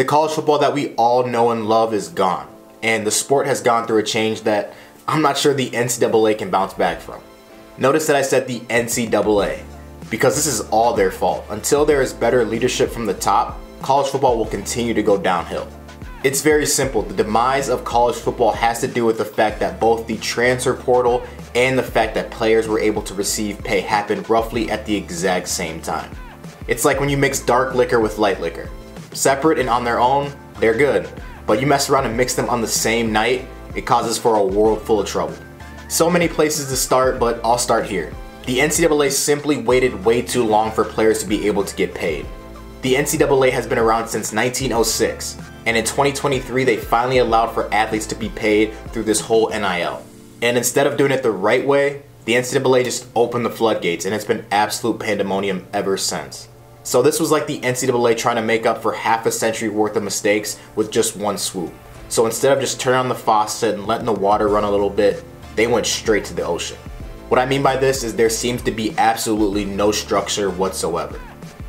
The college football that we all know and love is gone, and the sport has gone through a change that I'm not sure the NCAA can bounce back from. Notice that I said the NCAA, because this is all their fault. Until there is better leadership from the top, college football will continue to go downhill. It's very simple. The demise of college football has to do with the fact that both the transfer portal and the fact that players were able to receive pay happened roughly at the exact same time. It's like when you mix dark liquor with light liquor. Separate and on their own, they're good. But you mess around and mix them on the same night, it causes for a world full of trouble. So many places to start, but I'll start here. The NCAA simply waited way too long for players to be able to get paid. The NCAA has been around since 1906, and in 2023 they finally allowed for athletes to be paid through this whole NIL. And instead of doing it the right way, the NCAA just opened the floodgates and it's been absolute pandemonium ever since. So this was like the NCAA trying to make up for half a century worth of mistakes with just one swoop. So instead of just turning on the faucet and letting the water run a little bit, they went straight to the ocean. What I mean by this is there seems to be absolutely no structure whatsoever.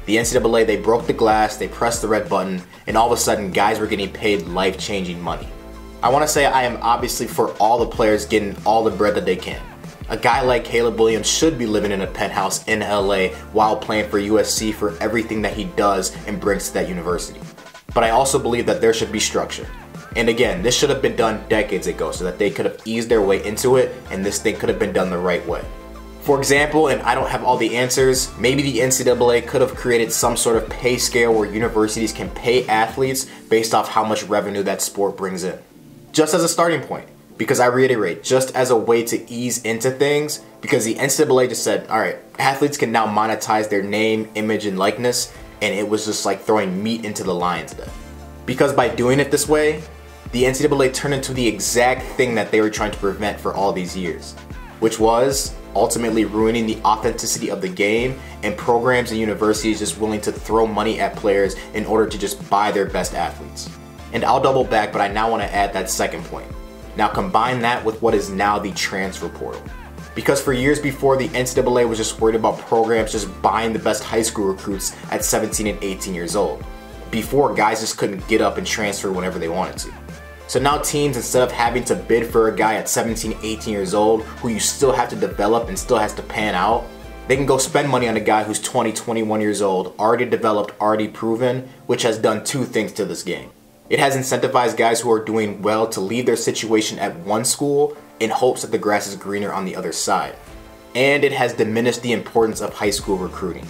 The NCAA, they broke the glass, they pressed the red button, and all of a sudden, guys were getting paid life changing money. I want to say I am obviously for all the players getting all the bread that they can. A guy like Caleb Williams should be living in a penthouse in LA while playing for USC for everything that he does and brings to that university. But I also believe that there should be structure. And again, this should have been done decades ago so that they could have eased their way into it and this thing could have been done the right way. For example, and I don't have all the answers, maybe the NCAA could have created some sort of pay scale where universities can pay athletes based off how much revenue that sport brings in. Just as a starting point. Because I reiterate, just as a way to ease into things, because the NCAA just said, all right, athletes can now monetize their name, image, and likeness, and it was just like throwing meat into the lion's den. Because by doing it this way, the NCAA turned into the exact thing that they were trying to prevent for all these years, which was ultimately ruining the authenticity of the game and programs and universities just willing to throw money at players in order to just buy their best athletes. And I'll double back, but I now want to add that second point. Now combine that with what is now the transfer portal. Because for years before, the NCAA was just worried about programs just buying the best high school recruits at 17 and 18 years old. Before, guys just couldn't get up and transfer whenever they wanted to. So now teams, instead of having to bid for a guy at 17, 18 years old who you still have to develop and still has to pan out, they can go spend money on a guy who's 20, 21 years old, already developed, already proven, which has done two things to this game. It has incentivized guys who are doing well to leave their situation at one school in hopes that the grass is greener on the other side. And it has diminished the importance of high school recruiting.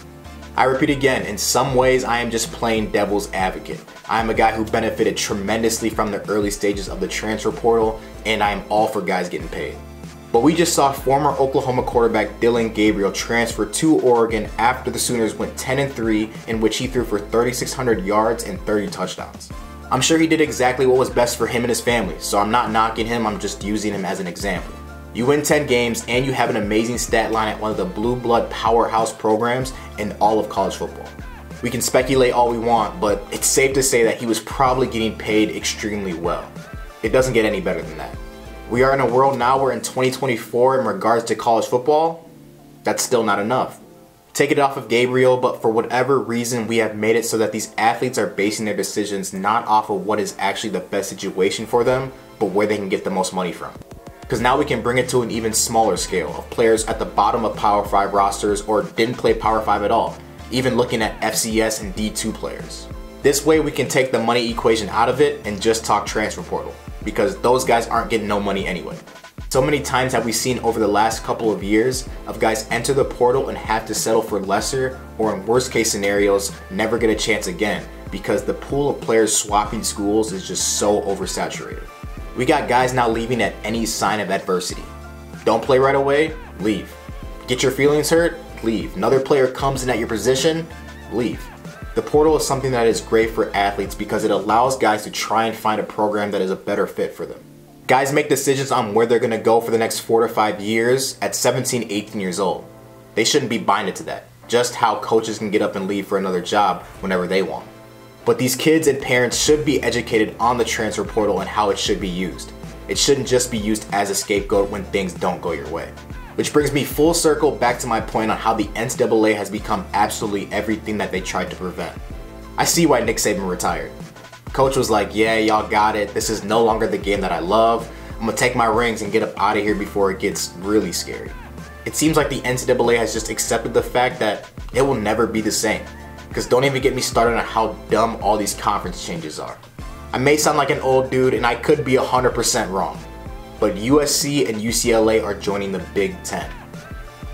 I repeat again, in some ways I am just plain devil's advocate. I am a guy who benefited tremendously from the early stages of the transfer portal, and I am all for guys getting paid. But we just saw former Oklahoma quarterback Dillon Gabriel transfer to Oregon after the Sooners went 10 and 3, in which he threw for 3,600 yards and 30 touchdowns. I'm sure he did exactly what was best for him and his family, so I'm not knocking him, I'm just using him as an example. You win 10 games and you have an amazing stat line at one of the blue blood powerhouse programs in all of college football. We can speculate all we want, but it's safe to say that he was probably getting paid extremely well. It doesn't get any better than that. We are in a world now where in 2024, in regards to college football, that's still not enough. Take it off of Gabriel, but for whatever reason, we have made it so that these athletes are basing their decisions not off of what is actually the best situation for them, but where they can get the most money from because now we can bring it to an even smaller scale of players at the bottom of Power 5 rosters or didn't play Power 5 at all, even looking at FCS and D2 players. This way we can take the money equation out of it and just talk transfer portal, because those guys aren't getting no money anyway. So many times have we seen over the last couple of years of guys enter the portal and have to settle for lesser, or in worst case scenarios, never get a chance again, because the pool of players swapping schools is just so oversaturated. We got guys now leaving at any sign of adversity. Don't play right away? Leave. Get your feelings hurt? Leave. Another player comes in at your position? Leave. The portal is something that is great for athletes because it allows guys to try and find a program that is a better fit for them. Guys make decisions on where they're going to go for the next four to five years at 17, 18 years old. They shouldn't be binded to that. Just how coaches can get up and leave for another job whenever they want. But these kids and parents should be educated on the transfer portal and how it should be used. It shouldn't just be used as a scapegoat when things don't go your way. Which brings me full circle back to my point on how the NCAA has become absolutely everything that they tried to prevent. I see why Nick Saban retired. Coach was like, yeah, y'all got it. This is no longer the game that I love. I'm gonna take my rings and get up out of here before it gets really scary. It seems like the NCAA has just accepted the fact that it will never be the same. Because don't even get me started on how dumb all these conference changes are. I may sound like an old dude and I could be 100% wrong, but USC and UCLA are joining the Big Ten.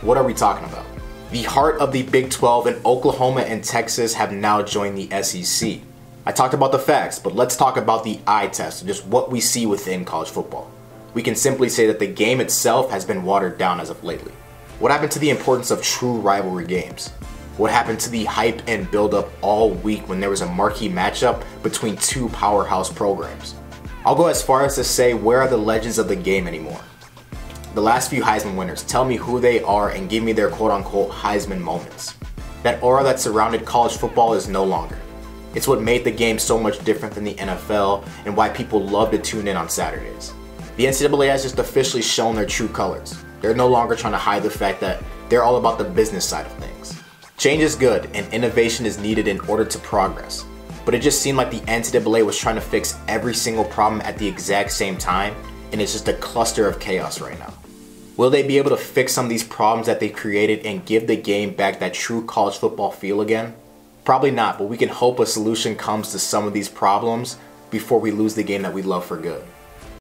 What are we talking about? The heart of the Big 12 and Oklahoma and Texas have now joined the SEC. I talked about the facts, but let's talk about the eye test, just what we see within college football. We can simply say that the game itself has been watered down as of lately. What happened to the importance of true rivalry games? What happened to the hype and build up all week when there was a marquee matchup between two powerhouse programs? I'll go as far as to say where are the legends of the game anymore? The last few Heisman winners, tell me who they are and give me their quote unquote Heisman moments. That aura that surrounded college football is no longer. It's what made the game so much different than the NFL and why people love to tune in on Saturdays. The NCAA has just officially shown their true colors. They're no longer trying to hide the fact that they're all about the business side of things. Change is good and innovation is needed in order to progress. But it just seemed like the NCAA was trying to fix every single problem at the exact same time, and it's just a cluster of chaos right now. Will they be able to fix some of these problems that they created and give the game back that true college football feel again? Probably not, but we can hope a solution comes to some of these problems before we lose the game that we love for good.